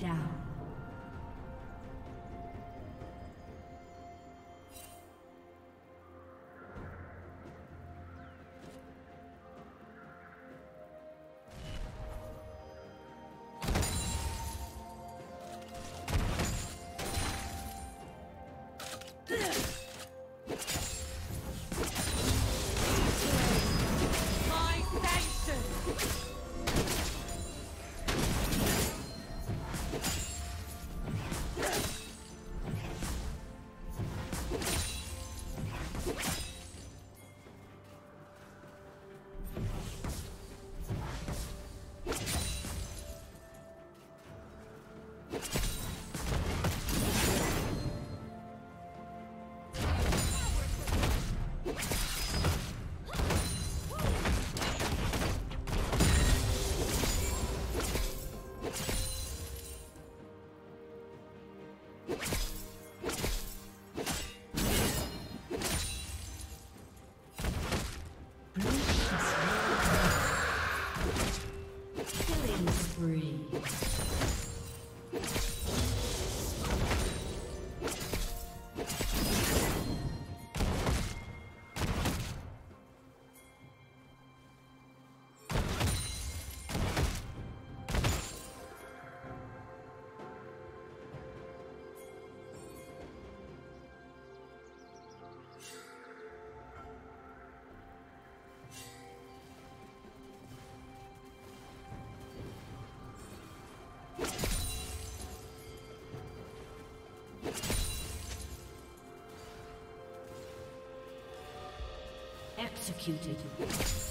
down. Executed.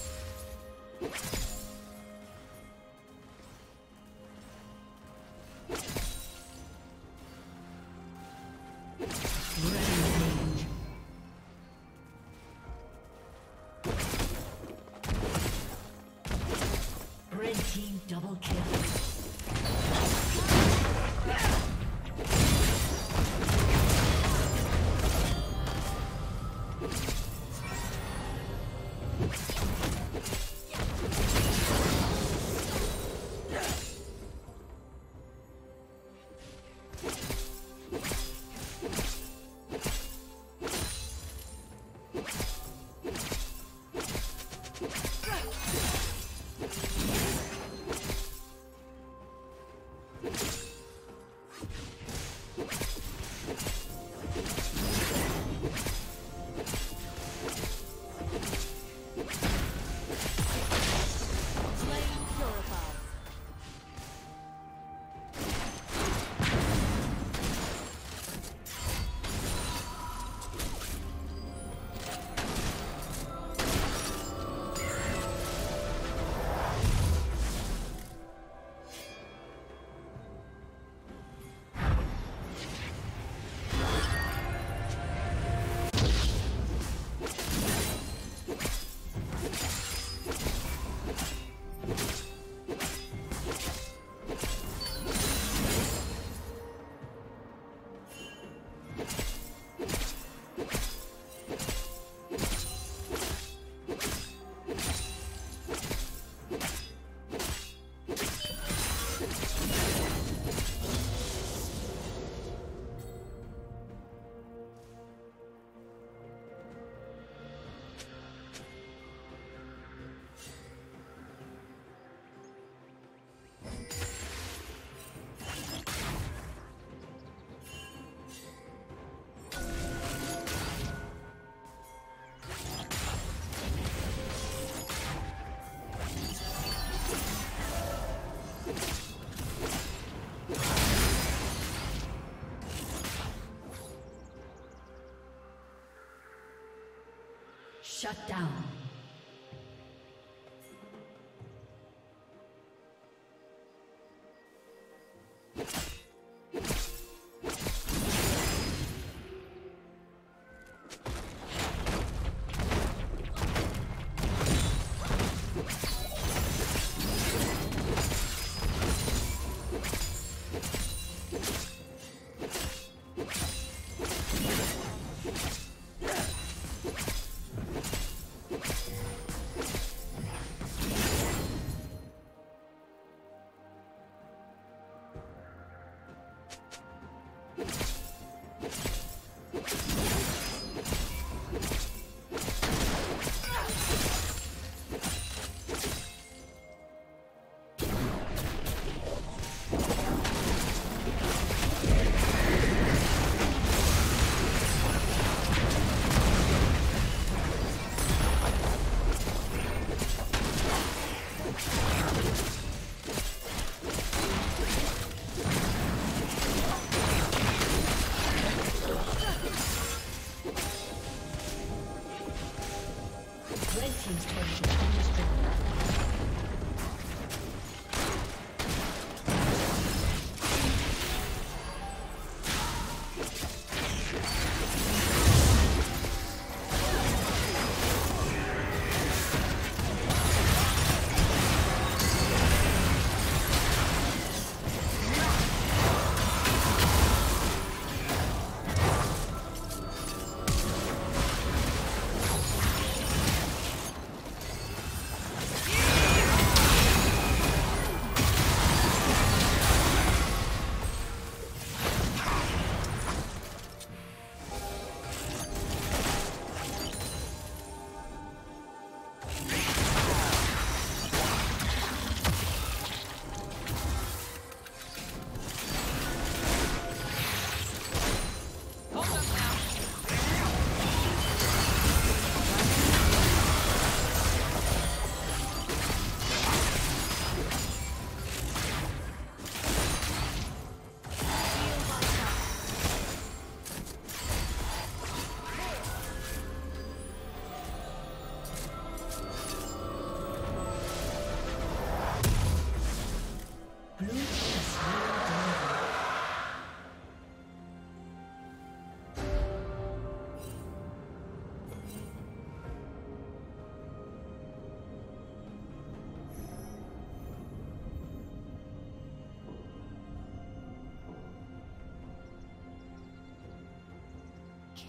Shut down.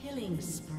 Killing spree.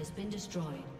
Has been destroyed.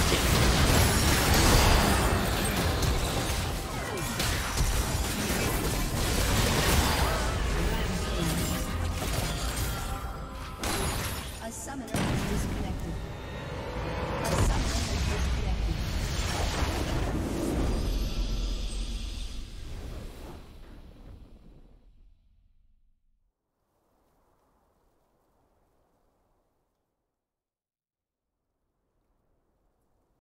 Watching.